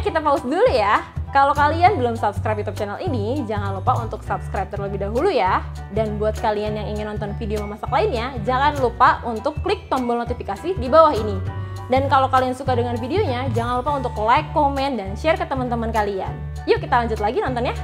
kita pause dulu ya. Kalau kalian belum subscribe YouTube channel ini, jangan lupa untuk subscribe terlebih dahulu ya. Dan buat kalian yang ingin nonton video memasak lainnya, jangan lupa untuk klik tombol notifikasi di bawah ini. Dan kalau kalian suka dengan videonya, jangan lupa untuk like, komen, dan share ke teman-teman kalian. Yuk kita lanjut lagi nontonnya.